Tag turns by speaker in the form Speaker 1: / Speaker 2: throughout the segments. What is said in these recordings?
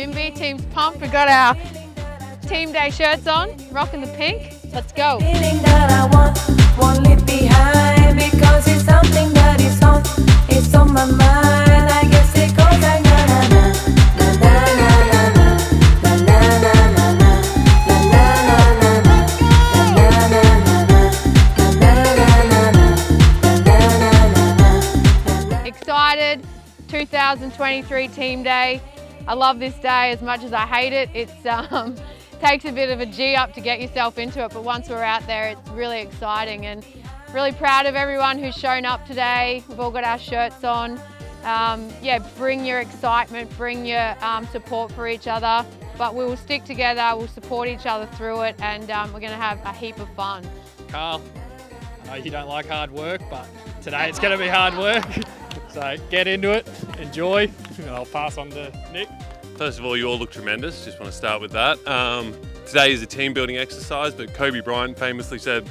Speaker 1: Bimby. Team's pumped. We got our team day shirts on, rocking the pink. Let's go. Excited, 2023 team day. I love this day as much as I hate it. It's um, takes a bit of a G up to get yourself into it, but once we're out there, it's really exciting and really proud of everyone who's shown up today. We've all got our shirts on. Um, yeah, bring your excitement, bring your um, support for each other, but we will stick together, we'll support each other through it, and um, we're going to have a heap of fun.
Speaker 2: Carl, I know you don't like hard work, but today it's going to be hard work. So get into it, enjoy, and I'll pass on to Nick.
Speaker 3: First of all, you all look tremendous. Just want to start with that. Um, today is a team building exercise, but Kobe Bryant famously said,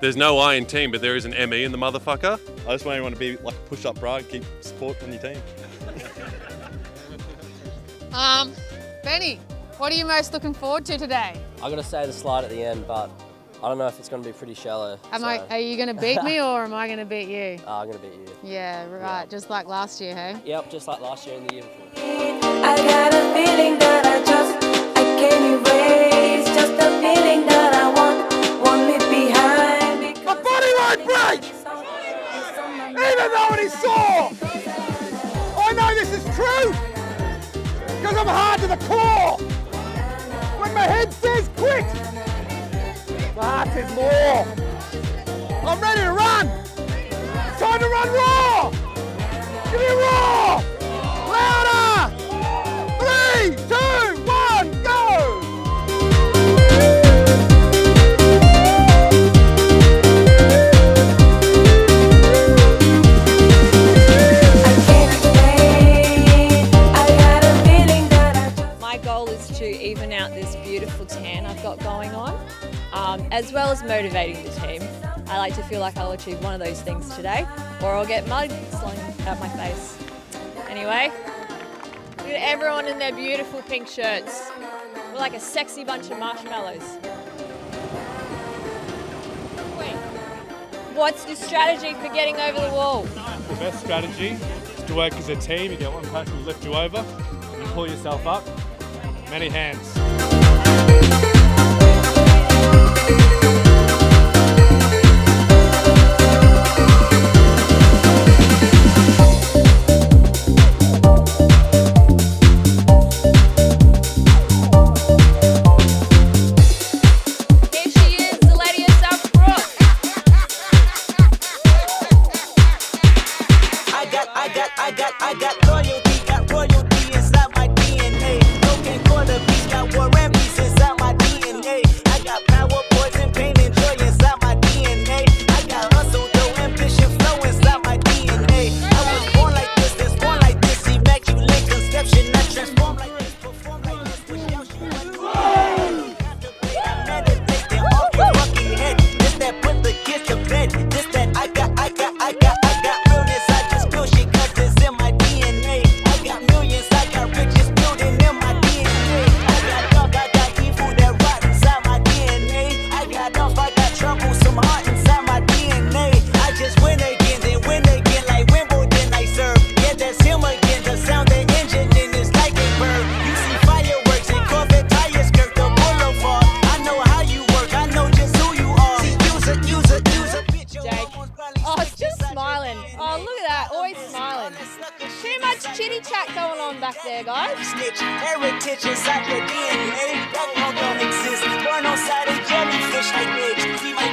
Speaker 3: "There's no I in team, but there is an ME in the motherfucker."
Speaker 4: I just want everyone to be like a push-up bra and keep support on your team.
Speaker 1: Um, Benny, what are you most looking forward to today?
Speaker 5: I gotta say the slide at the end, but I don't know if it's gonna be pretty shallow.
Speaker 1: Am
Speaker 5: so,
Speaker 1: I, are you going to beat me or am I going to beat you?
Speaker 5: uh, I'm gonna beat you.
Speaker 1: Yeah, right, just like last year, hey?
Speaker 5: Yep, just like last year and the year before.
Speaker 6: Run raw. Give me raw. Louder. Three, two, one, go.
Speaker 7: My goal is to even out this beautiful tan I've got going on, um, as well as motivating the team. I like to feel like I'll achieve one of those things today, or I'll get mud slung out my face. Anyway, look at everyone in their beautiful pink shirts. We're like a sexy bunch of marshmallows. Wait, what's the strategy for getting over the wall?
Speaker 2: The best strategy is to work as a team. You get one person to lift you over, and pull yourself up. Many hands.
Speaker 7: On back there, guys.
Speaker 8: Snitch, heritage inside your DNA. Background don't exist. Born on side of jellyfish like eggs. See my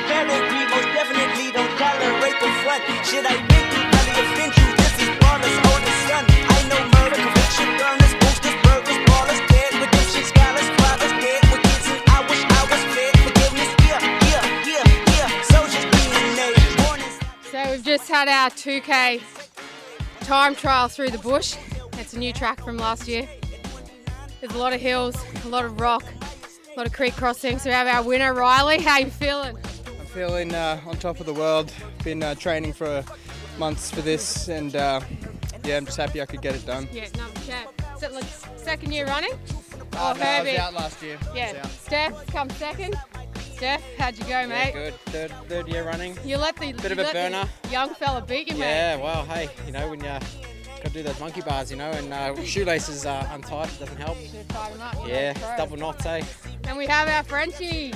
Speaker 8: definitely don't tolerate the front. Should I been through probably offend you? This is Baller's oldest son. I know murder, conviction, burners, boosters, burgers, ballers, dead, redemption, scholars, fathers, dead with kids and I wish I was fed. Forgiveness, yeah, yeah, yeah, yeah. Soldiers DNA. Born inside.
Speaker 1: So we've just had our 2K time trial through the bush. It's a new track from last year. There's a lot of hills, a lot of rock, a lot of creek crossings. So we have our winner, Riley. How you feeling?
Speaker 2: I'm
Speaker 9: Feeling uh, on top of the world. Been uh, training for months for this, and uh, yeah, I'm just happy I could get it done.
Speaker 1: Yeah, number champ. Is it like second year running? Oh,
Speaker 9: no,
Speaker 1: Herbie.
Speaker 9: out last year.
Speaker 1: Yeah. Steph come second. Steph, how'd you go, mate?
Speaker 10: good. Third, third year running.
Speaker 1: You let the
Speaker 10: Bit of a burner.
Speaker 1: young fella beat you, mate.
Speaker 10: Yeah, well, hey, you know, when you got to do those monkey bars, you know, and uh, shoelaces are untied, it doesn't help.
Speaker 1: Should've up,
Speaker 10: Yeah,
Speaker 1: pro.
Speaker 10: double knots, eh?
Speaker 1: And we have our Frenchie.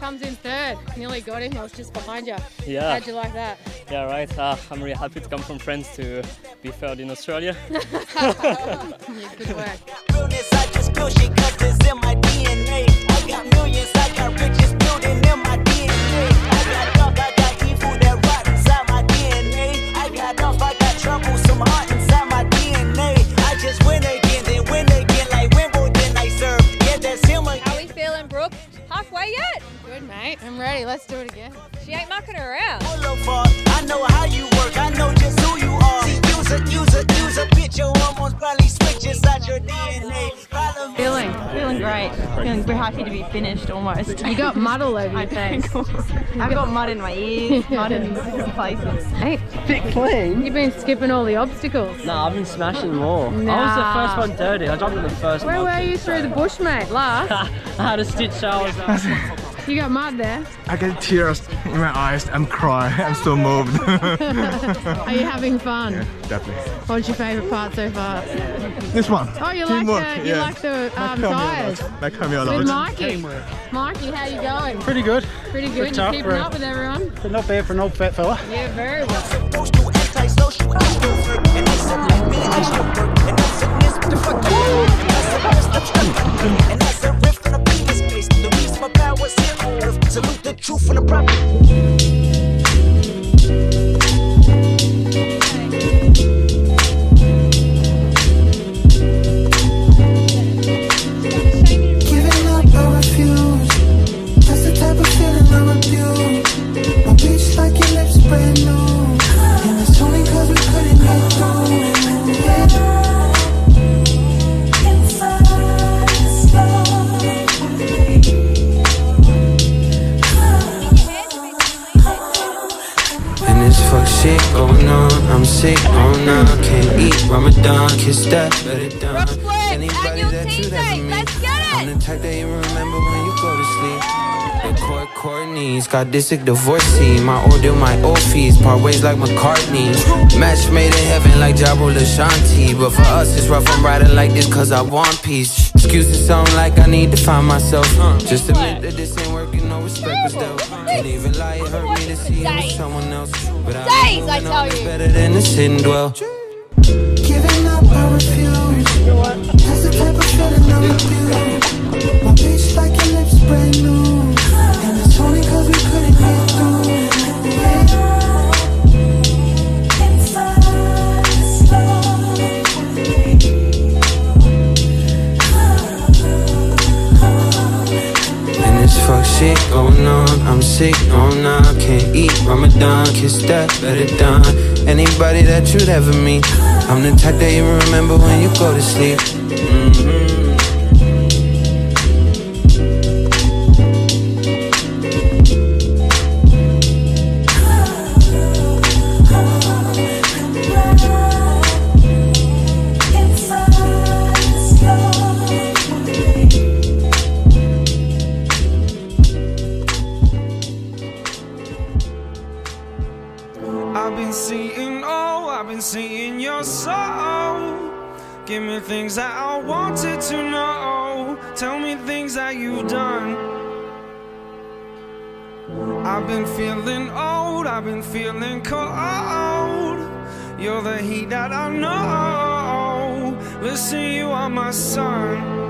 Speaker 1: Comes in third. Nearly got him. I was just behind you.
Speaker 11: Yeah.
Speaker 1: How'd you like that?
Speaker 11: Yeah, right. Uh, I'm really happy to come from France to be third in Australia.
Speaker 1: Good work. Let's do it again.
Speaker 7: She ain't mucking around.
Speaker 8: I know how you work, I know just who you are. See, use a, use a, use a bitch, your hormones probably switch inside your DNA.
Speaker 1: Feeling?
Speaker 12: Feeling great. Feeling we're happy to be finished almost.
Speaker 1: You got mud all over your face.
Speaker 12: I've got mud in my ears, mud in different places.
Speaker 1: Hey,
Speaker 13: Bit clean.
Speaker 1: you've been skipping all the obstacles.
Speaker 13: No, I've been smashing more. I was the first one dirty. I jumped in the first
Speaker 1: Where
Speaker 13: one.
Speaker 1: were you through the bush, mate? Last?
Speaker 13: I had a stitch. I was. Uh,
Speaker 1: You got mud there.
Speaker 14: I get tears in my eyes. I'm crying. I'm so moved.
Speaker 1: Are you having fun?
Speaker 14: Yeah, Definitely.
Speaker 1: What's your favourite part so far?
Speaker 14: This one.
Speaker 1: Oh, you like
Speaker 14: Teamwork,
Speaker 1: the you
Speaker 14: yeah.
Speaker 1: like the um,
Speaker 14: Like
Speaker 1: tyres
Speaker 14: Cameo Like Cameo
Speaker 1: with
Speaker 14: Lodge.
Speaker 1: Mikey. Mikey, how you going?
Speaker 15: Pretty good.
Speaker 1: Pretty
Speaker 15: Bit
Speaker 1: good. You
Speaker 15: tough
Speaker 1: keeping
Speaker 15: for-
Speaker 1: up with everyone?
Speaker 15: But not bad for an old fat fella.
Speaker 1: Yeah, very well.
Speaker 8: Salute the truth and the prophet
Speaker 16: Ramadan, kiss that, better done. Anybody that you ever meet, I'm the type that you remember when you go to sleep. The court, Courtney's got this sick divorce team. My old deal, my old fees, part ways like McCartney. Match made in heaven like Jabro Lashanti. But for us, it's rough, I'm riding like this cause I want peace. Excuses sound like I need to find myself. Just admit that this ain't working, no respect was dealt. Can't even lie, it hurt me to see you with someone else. But I know
Speaker 7: I tell you.
Speaker 16: better than to sit and dwell.
Speaker 17: Giving up, I refuse. That's the
Speaker 16: eat Ramadan, kiss that, better done. Anybody that you'd ever meet, I'm the type that you remember when you go to sleep. Mhm.
Speaker 18: I've things that I wanted to know. Tell me things that you've done. I've been feeling old, I've been feeling cold. You're the heat that I know. Listen, you are my sun.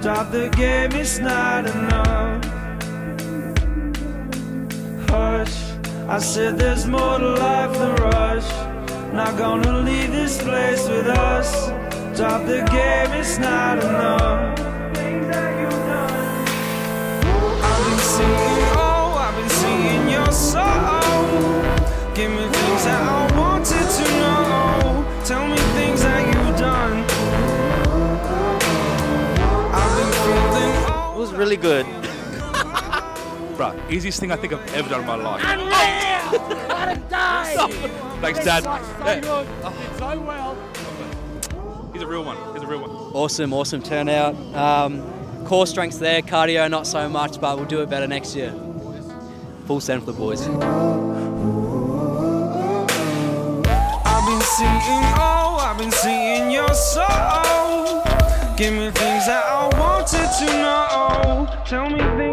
Speaker 18: Drop the game, it's not enough. Hush, I said there's more to life than rush. Not gonna leave this place with us. Drop the game, it's not enough.
Speaker 15: Really good.
Speaker 19: Bruh, easiest thing I think I've ever done in my life.
Speaker 6: Let it die!
Speaker 19: Thanks, Dad.
Speaker 6: So
Speaker 19: Yeah.
Speaker 6: good. Did so well.
Speaker 19: He's a real one. He's a real one.
Speaker 13: Awesome, awesome turnout. Um, core strengths there, cardio not so much, but we'll do it better next year. Full send for the boys.
Speaker 18: I've been seeing, oh, I've been seeing your soul. Give me things that I wanted to know. Tell me things.